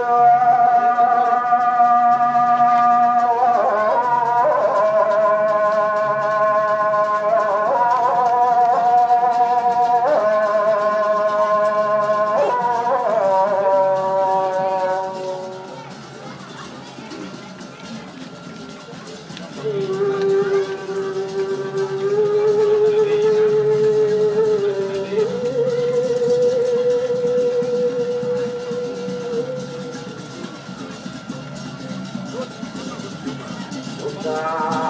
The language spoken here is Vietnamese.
Lord. star.